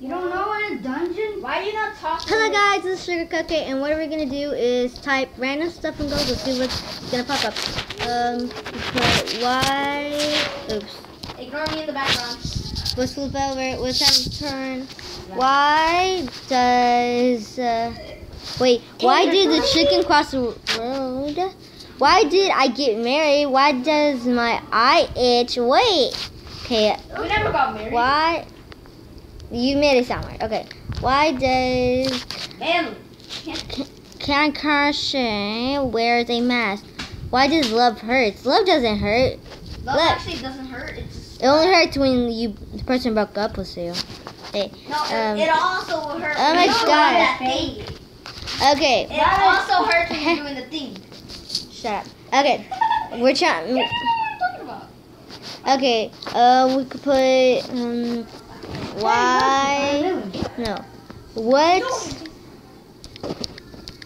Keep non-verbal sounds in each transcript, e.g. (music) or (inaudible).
You don't know in a dungeon? Why are you not talking? Hello guys, this is Sugar Cupcake, and what we're gonna do is type random stuff and go. Let's see what's gonna pop up. Um, put Y. Oops. Ignore me in the background. Let's flip over. Let's have a turn. Why does uh, wait? Why did the chicken cross the road? Why did I get married? Why does my eye itch? Wait. Okay. We never got married. Why? You made it sound right. Okay. Why does Can Carson wears a mask? Why does love hurt? Love doesn't hurt. love Look. actually doesn't hurt. It only hurts when you the person broke up with you. Okay. no, Um, it also will hurt. oh when my God. Okay. It also hurts when you're doing the thing. Shut up. Okay. (laughs) We're trying. You don't know what I'm talking about. Okay. Uh, we could put um. Why? No. What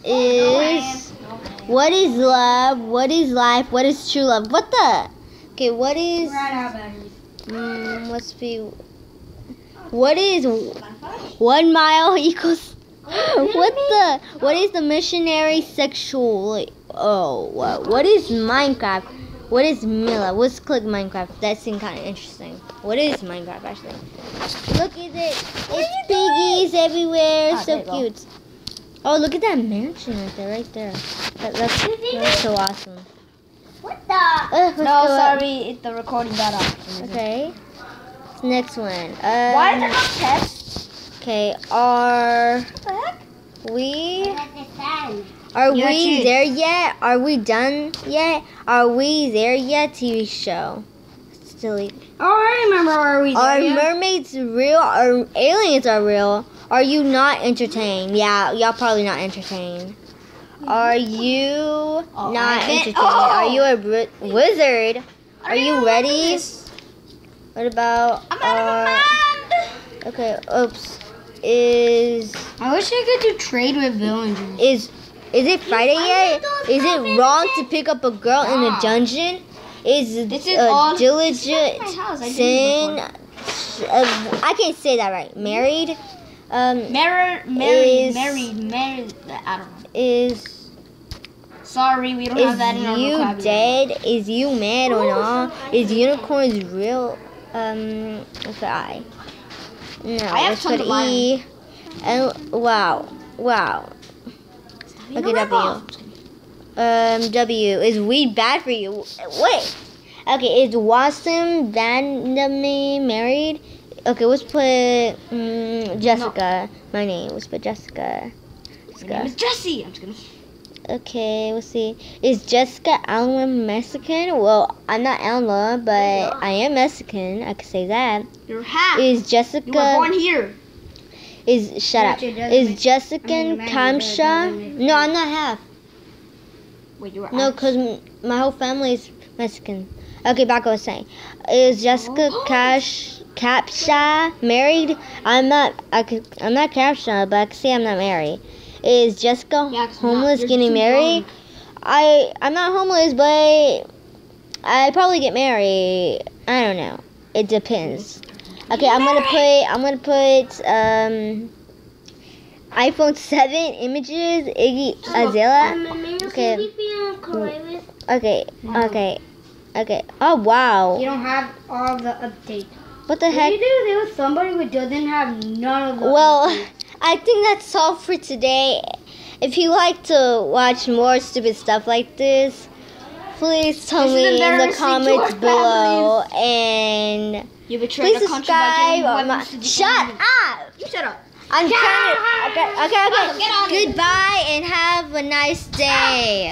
is? What is love? What is life? What is true love? What the? Okay. What is? Mm, let's be. What is one mile (laughs) equals? What the? What is the missionary sexual? Oh? What is Minecraft? What is Mila? Let's click Minecraft. That seems kind of interesting. What is Minecraft actually? Look at it. It's piggies everywhere. Ah, so cute. Oh, look at that mansion right there, right there. That, that's, that's so awesome. What the? Uh, No, sorry, it, the recording got off. Okay. Next one. Um, Why is there no text? Okay, are What the heck? we are You're we there yet? Are we done yet? Are we there yet? TV show. Silly. Oh, I remember. Are we Are yet? mermaids real? Are aliens are real? Are you not entertained? Yeah, y'all probably not entertained. Are you oh, not entertained? oh! Are you a wizard? Are you ready? What about? I'm out of mind. Okay. Oops. Is I wish I could do trade with villagers. is is it Friday yet? Is it wrong to pick up a girl in a dungeon? Is This is a diligent my house. I sin? Uh, I can't say that right. Married. Um, Married, married, Is- married, married. I don't know. is Sorry, we don't have that in our Is you dead? Is you mad or not? Is unicorns real? Um, what's the I? No, I have let's put E. L. Wow, wow. Okay, W. Um, W. Is weed bad for you? Wait. Okay, is Watson randomly married? Okay, let's put mm, Jessica. My name. Let's put Jessica. My name is Jesse. I'm just gonna. Okay, let's see. Is Jessica Alba Mexican? Well, I'm not Alba, but I am Mexican. I could say that. You're half. Is Jessica? you were Jessica? born here. Is shut up. Which it doesn't Is Jessica I mean, Kamsha? but it doesn't make No, I'm not half. Wait, you were. No, because my whole family is Mexican. Okay, back what I was saying. Is Jessica (gasps) Oh. Cash Capshaw married? I'm not. I could. I'm not Capshaw, but I can say I'm not married. Is Jessica Yeah, homeless getting married? young. I I'm not homeless, but I probably get married. I don't know. It depends. Okay, I'm gonna put. I'm gonna put um. iPhone 7 images, Iggy Azalea. Okay. Okay, okay, okay. Oh wow! You don't have all the updates. What the heck? do you do there was somebody who doesn't have none of the Well, updates? (laughs) I think that's all for today. If you like to watch more stupid stuff like this, please tell This me in the comments below and You betrayed please the by subscribe. giving I'm weapons not- to the Shut up! You shut up. I'm trying to. Okay, okay, get out of okay. Goodbye and have a nice day.